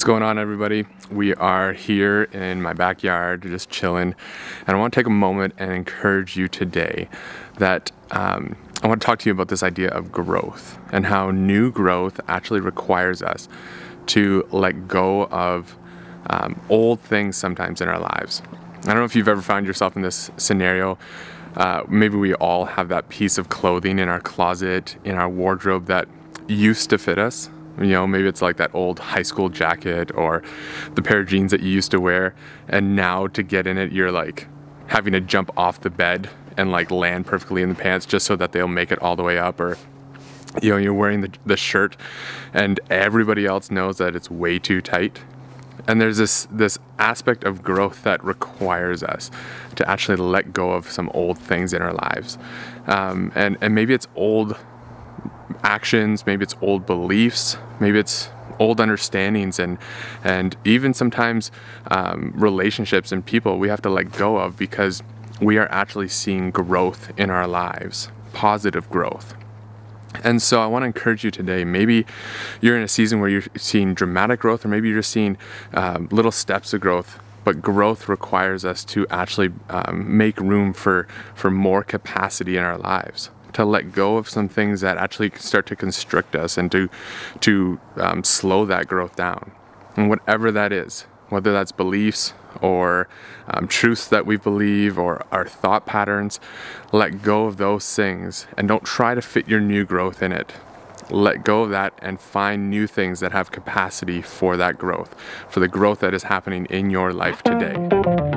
What's going on everybody? We are here in my backyard just chilling and I want to take a moment and encourage you today that um, I want to talk to you about this idea of growth and how new growth actually requires us to let go of um, old things sometimes in our lives. I don't know if you've ever found yourself in this scenario. Uh, maybe we all have that piece of clothing in our closet, in our wardrobe that used to fit us you know, maybe it's like that old high school jacket or the pair of jeans that you used to wear. And now to get in it, you're like having to jump off the bed and like land perfectly in the pants just so that they'll make it all the way up. Or, you know, you're wearing the, the shirt and everybody else knows that it's way too tight. And there's this, this aspect of growth that requires us to actually let go of some old things in our lives. Um, and, and maybe it's old actions, maybe it's old beliefs, maybe it's old understandings and and even sometimes um, relationships and people we have to let go of because we are actually seeing growth in our lives, positive growth. And so I want to encourage you today. Maybe you're in a season where you're seeing dramatic growth, or maybe you're seeing um, little steps of growth. But growth requires us to actually um, make room for for more capacity in our lives to let go of some things that actually start to constrict us and to to um, slow that growth down. And whatever that is whether that's beliefs or um, truths that we believe or our thought patterns let go of those things and don't try to fit your new growth in it. Let go of that and find new things that have capacity for that growth for the growth that is happening in your life today